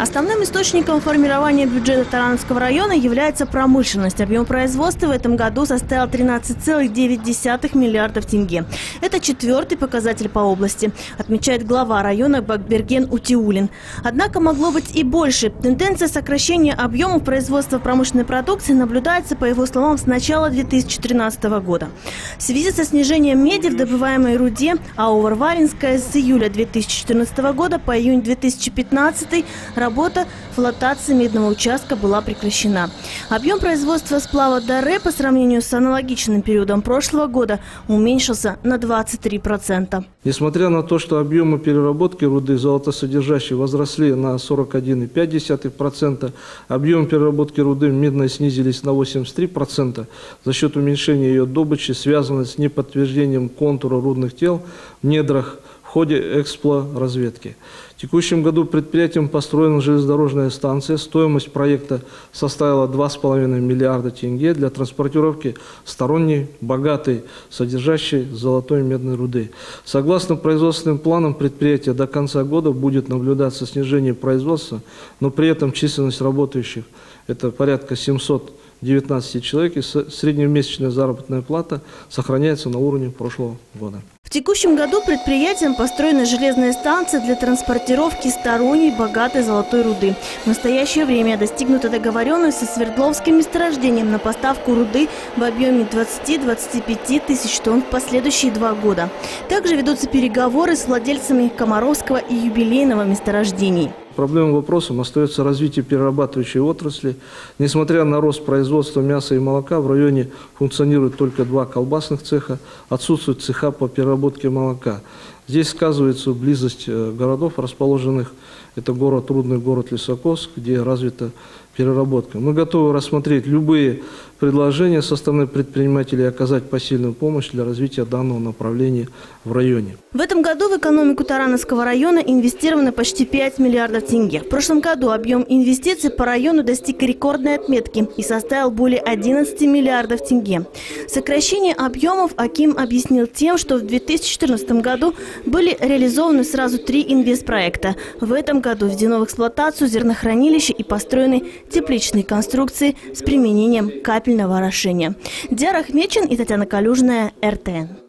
Основным источником формирования бюджета Тарановского района является промышленность. Объем производства в этом году составил 13,9 миллиардов тенге. Это четвертый показатель по области, отмечает глава района Бакберген Утиулин. Однако могло быть и больше. Тенденция сокращения объемов производства промышленной продукции наблюдается, по его словам, с начала 2013 года. В связи со снижением меди в добываемой руде АО «Варваринская» с июля 2014 года по июнь 2015 работа флотации медного участка была прекращена. Объем производства сплава Даре по сравнению с аналогичным периодом прошлого года уменьшился на 23%. Несмотря на то, что объемы переработки руды золотосодержащей возросли на 41,5%, объемы переработки руды медной снизились на 83% за счет уменьшения ее добычи, связанной с неподтверждением контура рудных тел в недрах ходе эксплоразведки. В текущем году предприятием построена железнодорожная станция. Стоимость проекта составила 2,5 миллиарда тенге для транспортировки сторонней, богатой, содержащей золотой и медной руды. Согласно производственным планам предприятия до конца года будет наблюдаться снижение производства, но при этом численность работающих это порядка 700 19 человек, и среднемесячная заработная плата сохраняется на уровне прошлого года. В текущем году предприятием построена железная станция для транспортировки сторонней богатой золотой руды. В настоящее время достигнута договоренность со Свердловским месторождением на поставку руды в объеме 20-25 тысяч тонн в последующие два года. Также ведутся переговоры с владельцами Комаровского и юбилейного месторождений. Проблемным вопросом остается развитие перерабатывающей отрасли. Несмотря на рост производства мяса и молока, в районе функционирует только два колбасных цеха, отсутствует цеха по переработке молока. Здесь сказывается близость э, городов, расположенных, это город Трудный, город Лисакос, где развита переработка. Мы готовы рассмотреть любые предложения со стороны предпринимателей и оказать посильную помощь для развития данного направления в районе. В этом году в экономику Тарановского района инвестировано почти 5 миллиардов тенге. В прошлом году объем инвестиций по району достиг рекордной отметки и составил более 11 миллиардов тенге. Сокращение объемов Аким объяснил тем, что в 2014 году были реализованы сразу три инвестпроекта. В этом году введено в эксплуатацию зернохранилище и построены тепличные конструкции с применением капельного орошения. Диар Ахмечин и Татьяна Калюжная, РТН.